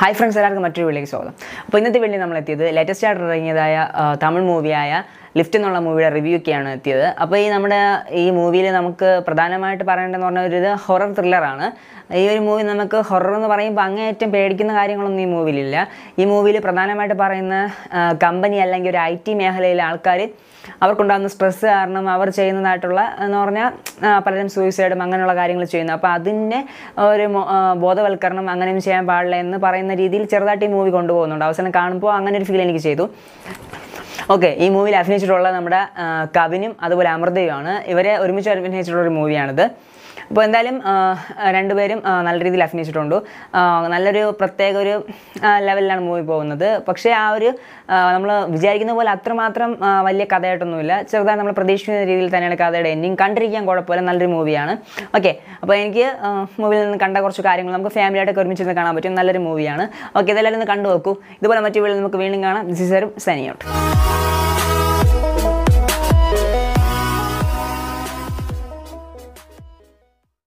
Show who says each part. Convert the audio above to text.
Speaker 1: Hi friends എല്ലാവർക്കും മറ്റൊരു വീട്ടിലേക്ക് സ്വാഗതം. അപ്പോൾ ഇന്നത്തെ വീട്ടിൽ നമ്മൾ എത്തിയത് ലേറ്റസ്റ്റ് ആയിട്ട് ഇറങ്ങിയതായ തമിഴ് മൂവിയായ ലിഫ്റ്റ് എന്നുള്ള മൂവിയുടെ റിവ്യൂ ഒക്കെയാണ് എത്തിയത്. അപ്പോൾ ഈ നമ്മുടെ ഈ മൂവിയിൽ നമുക്ക് പ്രധാനമായിട്ട് പറയേണ്ടതെന്ന് പറഞ്ഞ ഒരു ഇത് ഹൊറർ ത്രില്ലറാണ് ഈ ഒരു മൂവി നമുക്ക് ഹൊറർ എന്ന് പറയുമ്പോൾ അങ്ങേയറ്റം പേടിക്കുന്ന കാര്യങ്ങളൊന്നും ഈ മൂവിയിലില്ല ഈ മൂവിയിൽ പ്രധാനമായിട്ട് പറയുന്ന കമ്പനി അല്ലെങ്കിൽ ഒരു ഐ ടി മേഖലയിലെ ആൾക്കാർ അവർക്കുണ്ടാകുന്ന സ്ട്രെസ് കാരണം അവർ ചെയ്യുന്നതായിട്ടുള്ള എന്ന് പറഞ്ഞാൽ പലരും സൂയിസൈഡും അങ്ങനെയുള്ള കാര്യങ്ങൾ ചെയ്യുന്നു. അപ്പോൾ അതിന്റെ ഒരു ബോധവൽക്കരണം അങ്ങനെയും ചെയ്യാൻ പാടില്ല എന്ന് പറയുന്ന രീതിയിൽ ചെറുതായിട്ട് ഈ മൂവി കൊണ്ടുപോകുന്നുണ്ട്. അവസാനം കാണുമ്പോൾ അങ്ങനെ ഒരു ഫീൽ എനിക്ക് ചെയ്തു. ഓക്കെ ഈ മൂവിയിൽ അഭിനയിച്ചിട്ടുള്ള നമ്മുടെ കവിനും അതുപോലെ അമൃതയുമാണ്. ഇവരെ ഒരുമിച്ച് അഭിനയിച്ചിട്ടുള്ള ഒരു മൂവിയാണിത്. അപ്പോൾ എന്തായാലും രണ്ടുപേരും നല്ല രീതിയിൽ അഭിനയിച്ചിട്ടുണ്ട്. നല്ലൊരു പ്രത്യേക ഒരു ലെവലിലാണ് മൂവി പോകുന്നത്. പക്ഷേ ആ ഒരു നമ്മൾ വിചാരിക്കുന്ന പോലെ അത്രമാത്രം വലിയ കഥയായിട്ടൊന്നുമില്ല. ചെറുതായി നമ്മൾ പ്രതീക്ഷിക്കുന്ന രീതിയിൽ തന്നെയാണ് കഥയുടെ എൻഡിങ് കണ്ടിരിക്കാൻ കുഴപ്പമില്ല നല്ലൊരു മൂവിയാണ്. ഓക്കെ അപ്പോൾ എനിക്ക് മൂവിയിൽ നിന്ന് കണ്ട കുറച്ച് കാര്യങ്ങൾ നമുക്ക് ഫാമിലിയായിട്ടൊക്കെ ഒരുമിച്ച് കാണാൻ പറ്റും നല്ലൊരു മൂവിയാണ്. ഓക്കെ ഇതെല്ലാവരും ഒന്ന് കണ്ടു നോക്കൂ. ഇതുപോലെ മറ്റു വീട്ടിൽ നമുക്ക് വീണ്ടും കാണാം. This is signing out